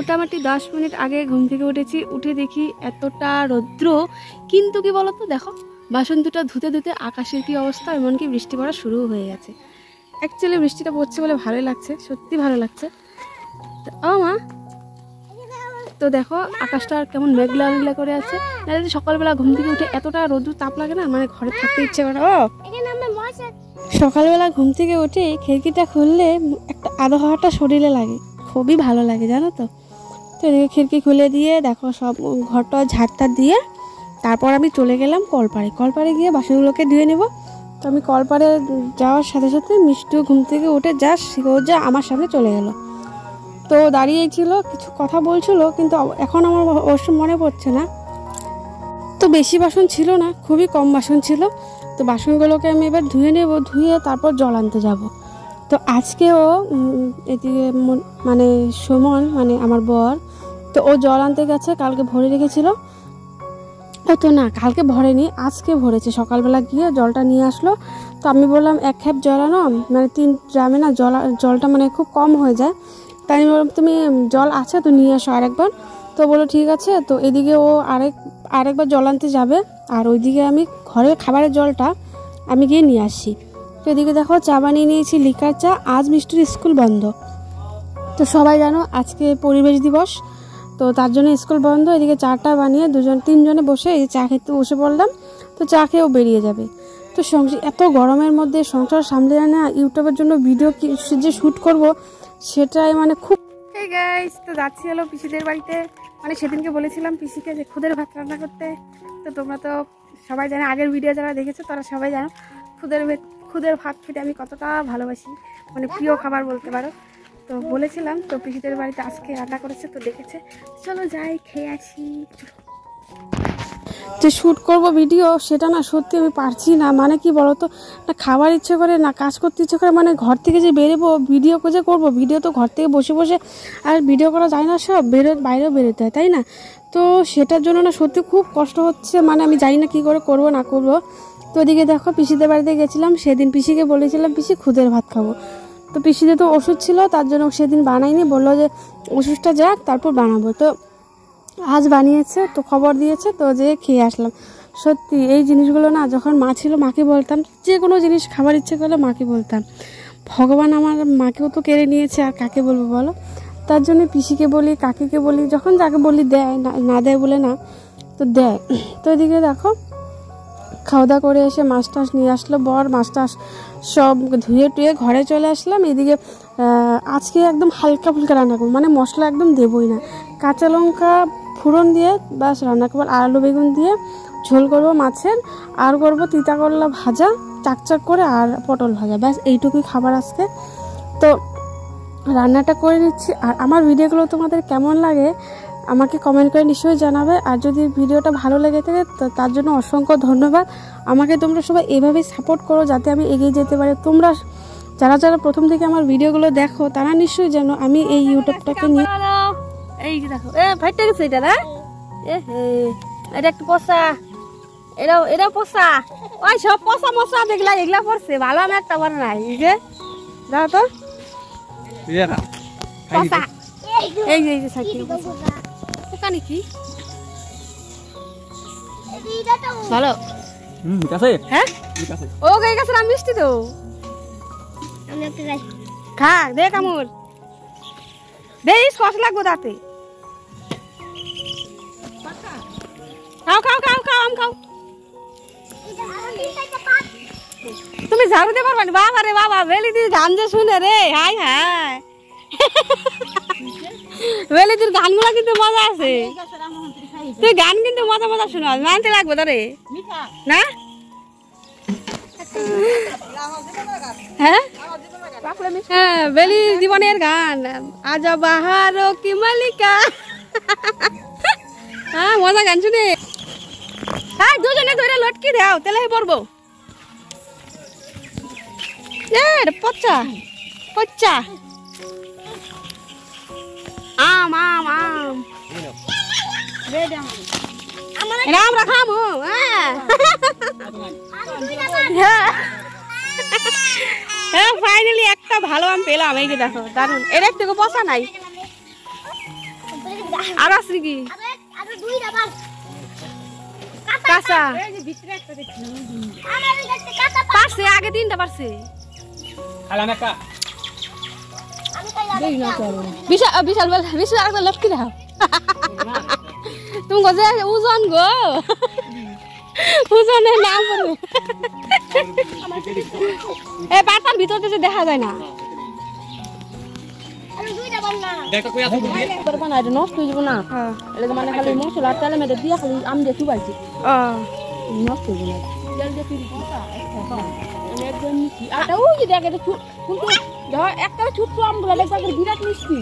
মোটামুটি দশ মিনিট আগে ঘুম থেকে উঠেছি, উঠে দেখি এতটা রৌদ্র। কিন্তু কি বলতো, দেখো, বাসন দুটো ধুতে ধুতে আকাশের কি অবস্থা, এমনকি বৃষ্টি পড়া শুরু হয়ে গেছে। অ্যাকচুয়ালি বৃষ্টিটা পড়ছে বলে ভালোই লাগছে, সত্যি ভালো লাগছে। ও মা। তো দেখো, আকাশটা আর কেমন মেঘলা মেঘলা করে আছে। না, যদি সকালবেলা ঘুম থেকে উঠে এতটা রোদ্র তাপ লাগে না মানে ঘরে থাকতে ইচ্ছে করে ও। সকালবেলা ঘুম থেকে উঠে খিড়কিটা খুললে একটা আধো শরীরে লাগে, খুবই ভালো লাগে, জানো তো। তো এদিকে খিড়কি খুলে দিয়ে দেখো সব ঘরটা ঝাড়টা দিয়ে তারপর আমি চলে গেলাম কলপাড়ে। কলপাড়ে গিয়ে বাসনগুলোকে ধুয়ে নেব। তো আমি কলপাড়ে যাওয়ার সাথে সাথে মিষ্টিও ঘুম থেকে উঠে যা যা আমার সামনে চলে গেল। তো দাঁড়িয়েই ছিল, কিছু কথা বলছিল, কিন্তু এখন আমার অবশ্য মনে পড়ছে না। তো বেশি বাসন ছিল না, খুবই কম বাসন ছিল। তো বাসনগুলোকে আমি এবার ধুয়ে নেব, ধুয়ে তারপর জল আনতে যাব। তো আজকেও এদিকে মানে সুমন মানে আমার বর, তো ও জল আনতে গেছে, কালকে ভরে রেখেছিল। ও তো না, কালকে ভরেনি, আজকে ভরেছে। সকালবেলা গিয়ে জলটা নিয়ে আসলো। তো আমি বললাম, এক খ্যাপ জল আনো। মানে তিন ড্রামে না জল, জলটা মানে খুব কম হয়ে যায়। তাই আমি বললাম, তুমি জল আছে তো নিয়ে আসো আরেকবার। তো বলল, ঠিক আছে। তো এদিকে ও আরেক, আরেকবার জল আনতে যাবে। আর ওইদিকে আমি ঘরের খাবারের জলটা আমি গিয়ে নিয়ে আসি। তো এদিকে দেখো, চা বানিয়ে নিয়েছি, লিকার চা, আজ মিষ্টির স্কুল বন্ধ। তো সবাই জানো, আজকে পরিবেশ দিবস, তো তার জন্য স্কুল বন্ধ, এদিকে চাটা বানিয়ে দুজন, তিনজনে বসে এই চা খেতে বসে পড়লাম, তো চা খেয়েও বেরিয়ে যাবে। তো এত গরমের মধ্যে সংসার সামলে না, ইউটিউবের জন্য ভিডিও যে শ্যুট করব, সেটাই মানে খুব তো যাচ্ছি হলো পিসিদের বাড়িতে। মানে সেদিনকে বলেছিলাম পিসিকে যে খুদের ভাত রান্না করতে। তো তোমরা তো সবাই জানো, আগের ভিডিও যারা দেখেছ, তারা সবাই জানো, খুদের খুদের ভাত খেতে আমি কতটা ভালোবাসি। মানে প্রিয় খাবার বলতে পারো। তো বলেছিলাম, তো পিসিদের বাড়িতে আজকে রান্না করেছে, তো দেখেছে। চলো যাই, খেয়ে আসি। যে শ্যুট করব ভিডিও সেটা না সত্যি আমি পারছি না। মানে কি বলতো, না খাবার ইচ্ছে করে, না কাজ করতে ইচ্ছে করে মানে ঘর থেকে যে বেরোবো ভিডিও যে করব ভিডিও তো ঘর থেকে বসে বসে আর ভিডিও করা যায় না, সব বেরো বাইরেও বেরোতে হয়, তাই না? তো সেটার জন্য না সত্যি খুব কষ্ট হচ্ছে। মানে আমি জানি না কী করে করব, না করব। তো ওদিকে দেখো পিসিদের বাড়িতে গেছিলাম, সেদিন পিসিকে বলেছিলাম, পিসি, খুদের ভাত খাব। তো পিসিতে তো ওষুধ ছিল, তার জন্য সেদিন বানাইনি বলল যে, ওষুধটা যাক, তারপর বানাবো। তো আজ বানিয়েছে, তো খবর দিয়েছে, তো যে খেয়ে আসলাম। সত্যি, এই জিনিসগুলো না, যখন মা ছিল, মাকে বলতাম, যে কোনো জিনিস খাবার ইচ্ছে করলে মাকে বলতাম। ভগবান আমার মাকেও তো কেড়ে নিয়েছে, আর কাকে বলব বলো? তার জন্য পিসিকে বলি, কাকিকে বলি, যখন যাকে বলি দেয় না দেয় বলে না, তো দেয়। তো এদিকে দেখো খাওয়া দাওয়া করে এসে মাছ টাছ নিয়ে আসলো, বর মাছ টাছ সব ধুয়ে টুয়ে ঘরে চলে আসলাম। এদিকে আজকে একদম হালকা ফুলকা রান্না করব মানে মশলা একদম দেবই না। কাঁচা লঙ্কা ফোড়ন দিয়ে বাস রান্না করব আলু বেগুন দিয়ে ঝোল করব মাছের। আর করব তিতা করলা ভাজা, চাকচাক করে আর পটল ভাজা, ব্যাস এইটুকুই খাবার আজকে। তো রান্নাটা করে নিচ্ছি, আর আমার ভিডিওগুলো তোমাদের কেমন লাগে আমাকে কমেন্ট করে নিশ্চয়ই জানাবে। আর যদি ভিডিওটা ভালো লেগে থাকে তো তার জন্য অসংখ্য ধন্যবাদ। আমাকে তোমরা সবাই এভাবেই সাপোর্ট করো যাতে আমি এগিয়ে যেতে পারি। তোমরা যারা যারা প্রথম থেকে আমার ভিডিওগুলো দেখো তারা নিশ্চয়ই জানো আমি এই ইউটিউবটাকে নিয়ে এই দেখো এ ফাইটে গেছে এটা না? এ এটা একটু পচা। এটাও এটা পচা। ওই সব পচা মশা দেখলা এগুলা পড়ছে। ভালো আমি একটা বার নাই এই যে। দাও তো। পচা। এই যে এই যে সাইকেল পোকা নাকি ভালো হুম ঠিক আছে হ্যাঁ ঠিক আছে ও গাই গেছে না মিষ্টি তো খা দে কামড় দে কষ লাগবো তাতে খাও খাও খাও খাও আম খাও তুমি ঝাড়ু দিতে পারবা না বাবা রে বাবা বেলি দিদি গান যে শুনে রে হাই হাই বেলি দিদির গানগুলো কিন্তু মজা আছে। তুই গান কিন্তু মজা মজা শোনাস মানতে লাগবে তোরে। না? হ্যাঁ? হ্যাঁ বেলি জীবনের গান। আজ বাহার কি মালিকা? হ্যাঁ মজা গান শুনে। হ্যাঁ দুজনে ধরে লটকি দাও তাহলে পড়ব। এ পচা পচা। আম আম আম রাখাম হ্যাঁ হ্যাঁ। হ্যাঁ ফাইনালি একটা ভালো আম পেলাম, এই যে দেখো দারুণ এর থেকে পচা নাই। আর আছে কি? কাঁচা। আমার আগে তিনটা পারছে বিশাল বিশাল বল বিশাল একটা লক্ষ্মী দাও। তুমি গজে ওজন গো। ওজনের নাম এ পাতার ভিতরতে যে দেখা যায় না। নষ্ট হয়ে যাব না মানে খালি মশলা তেলে মেটে দিয়ে খালি আম দিয়ে চুবাইছি নষ্ট হয়ে যাবে তেল দিয়ে আমি একদম মিষ্টি আর ওই যে এটা কিন্তু একটা ছোট্ট আমগুলো দেখবা বিরাট মিষ্টি।